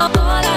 all I